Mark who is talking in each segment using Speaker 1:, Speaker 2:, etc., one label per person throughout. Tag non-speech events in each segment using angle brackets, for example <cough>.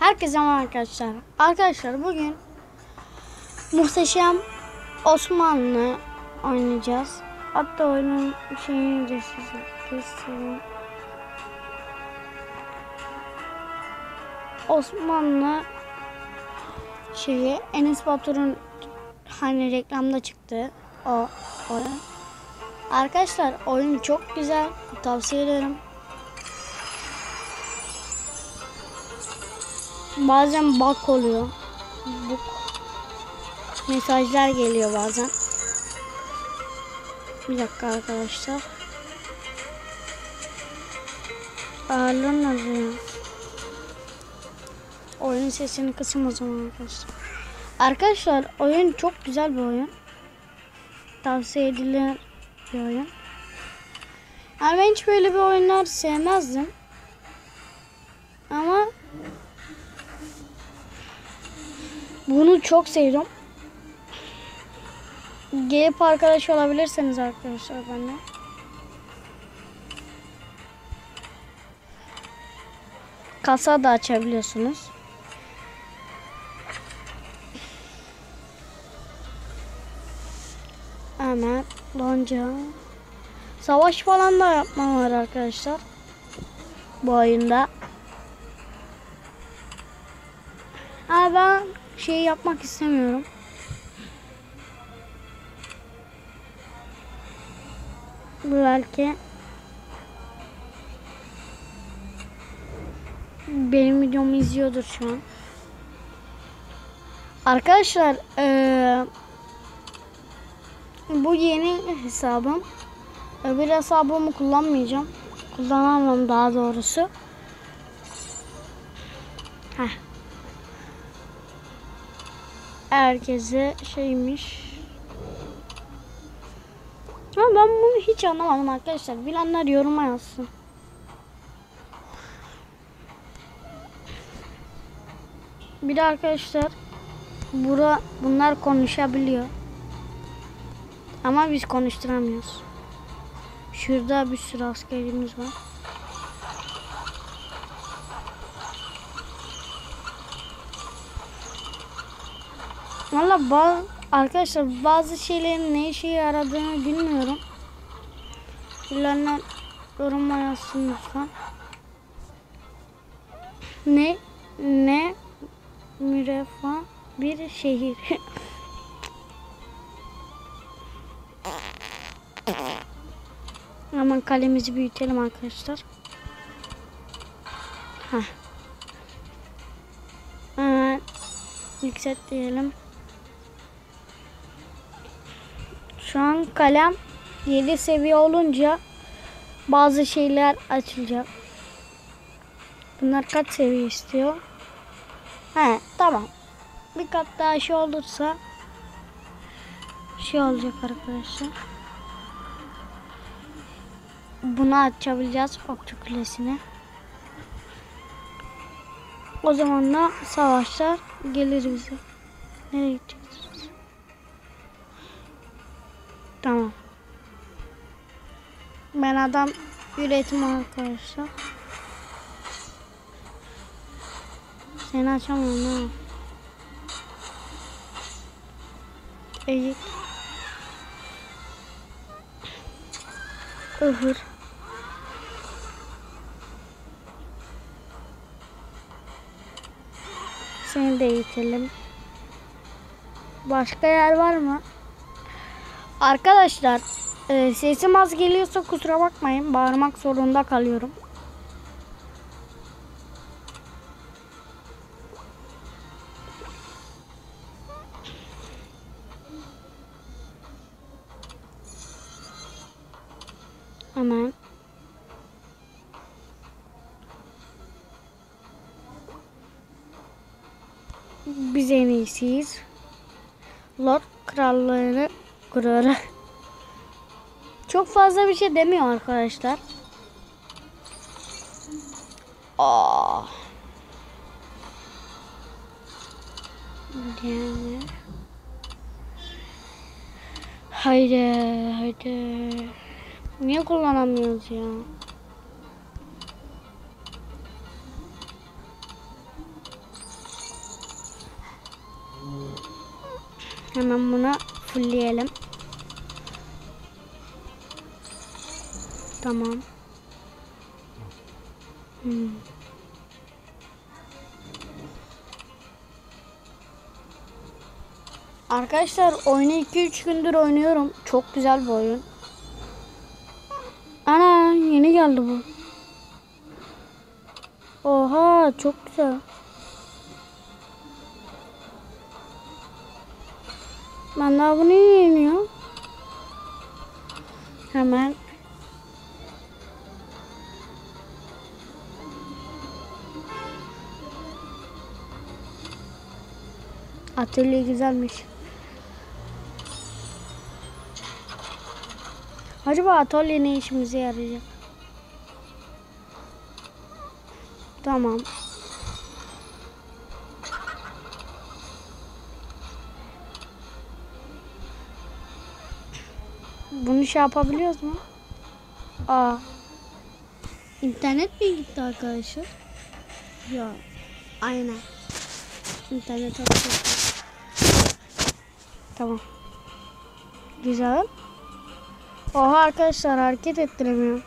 Speaker 1: Herkese merhaba arkadaşlar. Arkadaşlar bugün muhteşem Osmanlı oynayacağız. Hatta oyunun şeyini de size göstereyim. Osmanlı şeyi Enes Batur'un hani reklamda çıktı o oyun. Arkadaşlar oyun çok güzel. Tavsiye ederim. Bazen bug oluyor. Bu mesajlar geliyor bazen. Bir dakika arkadaşlar. Ağırlığın nasıl Oyun sesini kısım o zaman arkadaşlar. Arkadaşlar oyun çok güzel bir oyun. Tavsiye edilir bir oyun. Yani ben hiç böyle bir oyunlar sevmezdim. Ama bunu çok sevdim. Gelip arkadaş olabilirseniz arkadaşlar benimle. Kasa da açabiliyorsunuz. Hemen lonca. Savaş falan da yapmam var arkadaşlar. Bu oyunda. Ha ben şey yapmak istemiyorum. Belki benim videomu izliyordur şu an. Arkadaşlar eee, bu yeni hesabım. Öbür hesabımı kullanmayacağım. Kullanamam daha doğrusu. Heh. Herkese şeymiş. Ama ben bunu hiç anlamadım arkadaşlar. Bilenler yoruma yazsın. Bir de arkadaşlar bura bunlar konuşabiliyor. Ama biz konuşturamıyoruz. Şurada bir sürü askerimiz var. Valla bazı, arkadaşlar bazı şeylerin ne işe yaradığını bilmiyorum. Bilenler yoruma yazsın lütfen. Ne ne mürefa bir şehir. <laughs> Hemen kalemizi büyütelim arkadaşlar. Heh. Hemen yükselt diyelim. Şu an kalem 7 seviye olunca bazı şeyler açılacak. Bunlar kaç seviye istiyor? He tamam. Bir kat daha şey olursa şey olacak arkadaşlar. Bunu açabileceğiz okçu kulesini. O zaman da savaşlar gelir bize. Nereye gideceğiz? Tamam. Ben adam üretim arkadaşlar. Seni açamıyorum ha. Eğik. Ihır. Seni de eğitelim. Başka yer var mı? Arkadaşlar e, sesim az geliyorsa kusura bakmayın. Bağırmak zorunda kalıyorum. Hemen. Biz en iyisiyiz. Lord krallığını kurara. Çok fazla bir şey demiyor arkadaşlar. Aa. Yani. Haydi haydi. Niye kullanamıyoruz ya? Hemen buna fullleyelim. Tamam. Hmm. Arkadaşlar oyunu 2-3 gündür oynuyorum. Çok güzel bir oyun. Ana yeni geldi bu. Oha çok güzel. Ben daha bunu yeniyorum. Hemen. Atölye güzelmiş. Acaba atölye ne işimize yarayacak? Tamam. Bunu şey yapabiliyoruz mu? Aa. İnternet mi gitti arkadaşlar? Yok. Aynen. İnternet açıyor. Tamam. Güzel. Oha arkadaşlar hareket ettiremiyorum.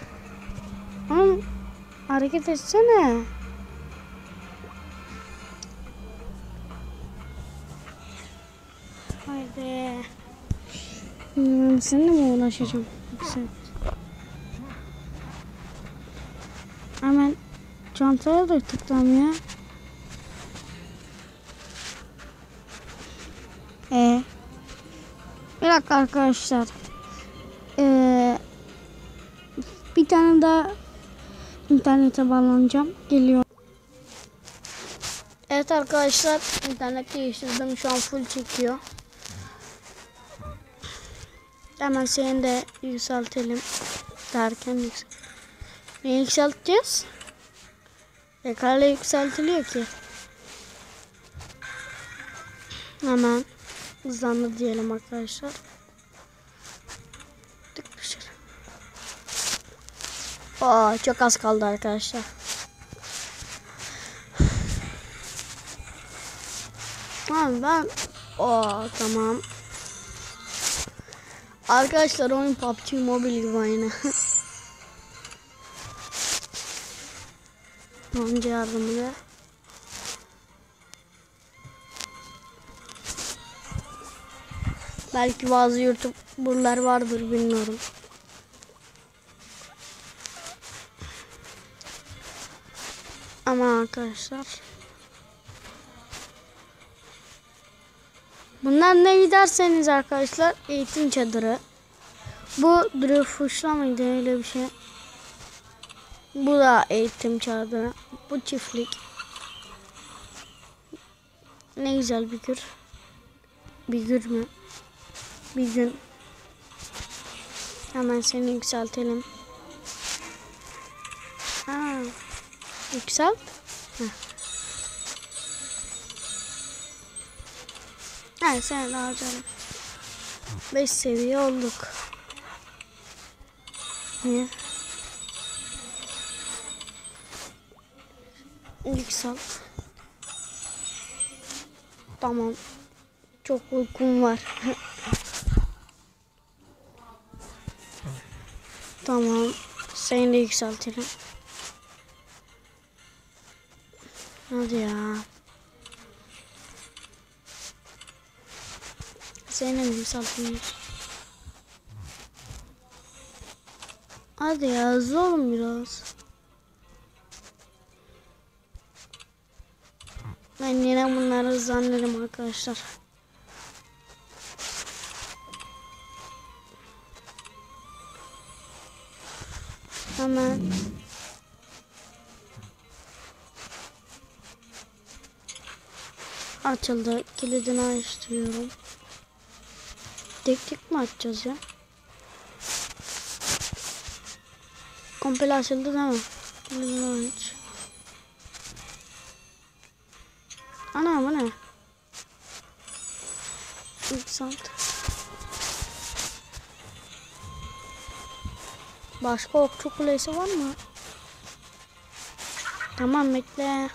Speaker 1: <laughs> Oğlum hareket etsene. Hmm, seninle mi uğraşacağım? Sen. Hemen çantaya da tıklamıyor. Ee, bir dakika arkadaşlar. Ee, bir tane daha internete bağlanacağım. Geliyor. Evet arkadaşlar internet değiştirdim. Şu an full çekiyor. Hemen seni de yükseltelim. Derken yüksel. Ne yükselteceğiz? Ekranla yükseltiliyor ki. Hemen hızlandı diyelim arkadaşlar. Tık bir şey. Aa, çok az kaldı arkadaşlar. Tamam ben Aa, tamam. Arkadaşlar oyun PUBG Mobile gibi aynı. Önce yardımıyla. Belki bazı YouTuber'lar vardır bilmiyorum. Ama arkadaşlar. Bunlar ne giderseniz arkadaşlar eğitim çadırı. Bu Drufuşla mıydı öyle bir şey. Bu da eğitim çadırı. Bu çiftlik. Ne güzel bir gür. Bir gür mü? Bir gün. Hemen seni yükseltelim. Ha, yükselt. Heh. Ha, sen daha canım. 5 seviye olduk. Niye? Yükselt. Tamam. Çok uykum var. <laughs> tamam. Seni de yükseltelim. Hadi ya. Seni de yükseltelim. Hadi ya hızlı olun biraz. Ben yine bunları hızlandırırım arkadaşlar. Hemen açıldı. Kilidini açtırıyorum. Tek tek mi açacağız ya? Komple açıldı aç. Ana bu ne? Yükselt. Başka okçu kulesi var mı? Tamam bekle.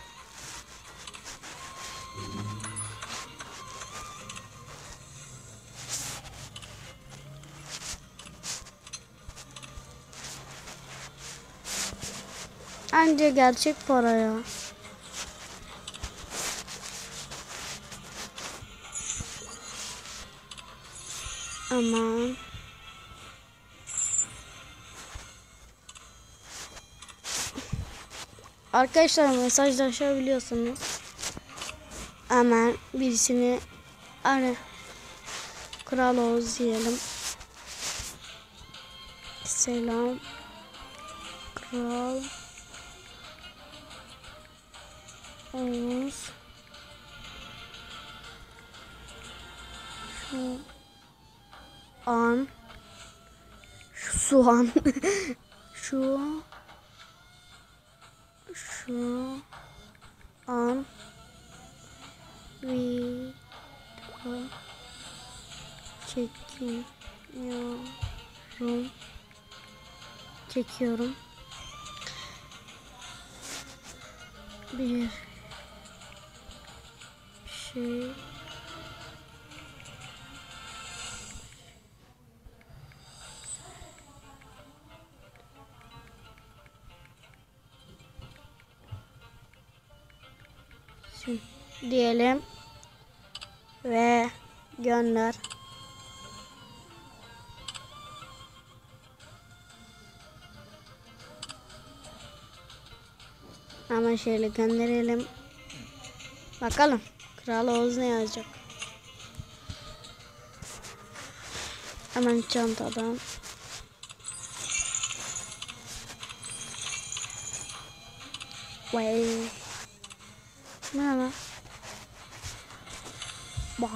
Speaker 1: Anca gerçek para ya. Aman. Arkadaşlar mesajlaşabiliyorsunuz. Hemen birisini hani Kral Oğuz diyelim. Selam. Kral Oğuz. Şu an şu soğan <laughs> şu şu an video çekiyorum çekiyorum bir şey diyelim ve gönder. Hemen şöyle gönderelim. Bakalım. Kral Oğuz ne yazacak? Hemen çantadan. Vay. Ne lan? Bak.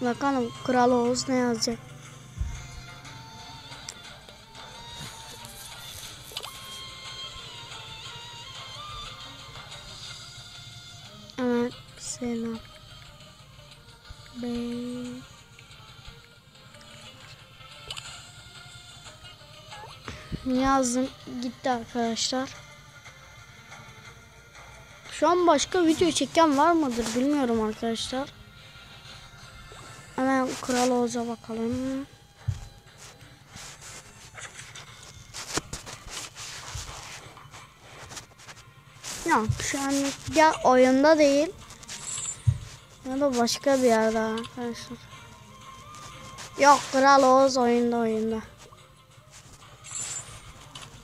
Speaker 1: Bakalım Kral Oğuz ne yazacak? Selam. Bey. Yazdım gitti arkadaşlar. Şu an başka video çeken var mıdır bilmiyorum arkadaşlar. Hemen Kral Oğuz'a bakalım. Yok şu an ya oyunda değil ya da başka bir yerde arkadaşlar. Yok Kral Oğuz oyunda oyunda.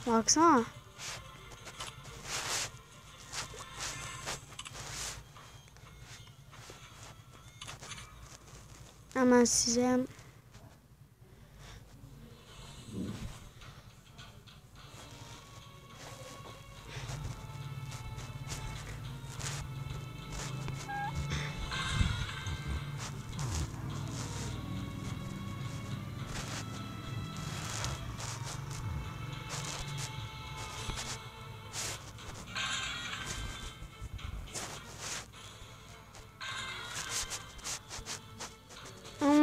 Speaker 1: Baksana. Hemen size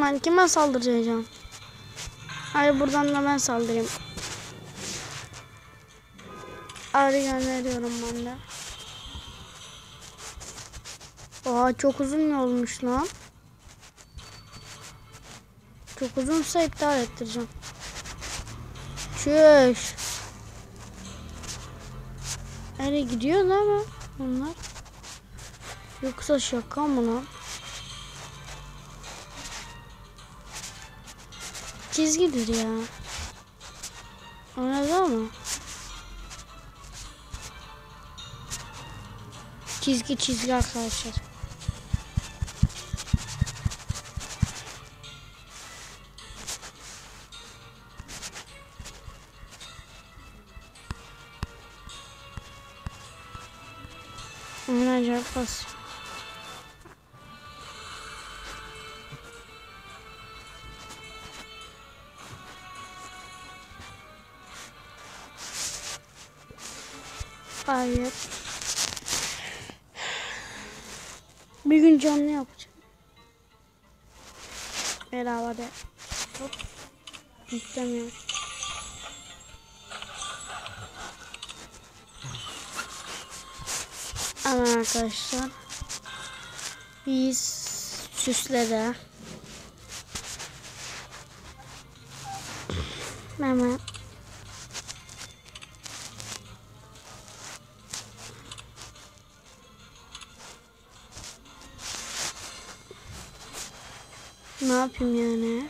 Speaker 1: Ama ben kime saldıracağım? Hayır buradan da ben saldırayım. Arı gönderiyorum ben de. Oha çok uzun yolmuş lan. Çok uzunsa iptal ettireceğim. Çüş. Nereye gidiyor lan bunlar? Yoksa şaka mı lan? Çizgidir ya. Anladın mı? Çizgi çizgi arkadaşlar. Hayır. Bir gün canlı yapacağım. Beraber de. Hop. İstemiyorum. Ama arkadaşlar. Biz süslede. Hemen. Ne yapayım yani?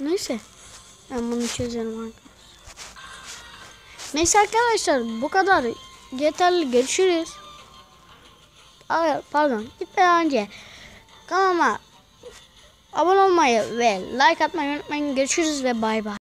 Speaker 1: Neyse. Ben bunu çözerim arkadaşlar. Neyse arkadaşlar bu kadar yeterli görüşürüz. Aa, pardon gitmeden önce kanalıma abone olmayı ve like atmayı unutmayın. Görüşürüz ve bay bay.